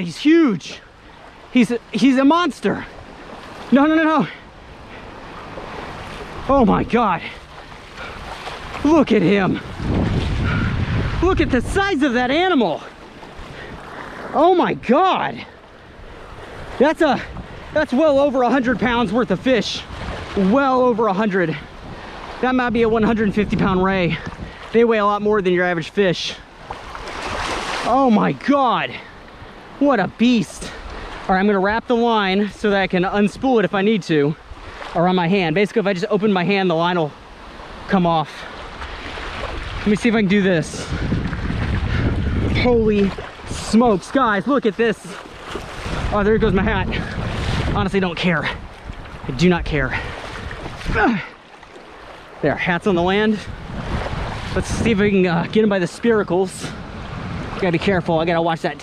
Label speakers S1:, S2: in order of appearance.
S1: He's huge. He's a, he's a monster. No, no, no, no. Oh my God. Look at him. Look at the size of that animal. Oh my God. That's a, that's well over a 100 pounds worth of fish. Well over a 100. That might be a 150 pound ray. They weigh a lot more than your average fish. Oh my God. What a beast. All right, I'm gonna wrap the line so that I can unspool it if I need to around my hand. Basically, if I just open my hand, the line will come off. Let me see if I can do this. Holy smokes, guys, look at this. Oh, there goes my hat. Honestly, don't care. I do not care. There, hat's on the land. Let's see if we can uh, get him by the spiracles. Gotta be careful, I gotta watch that tail.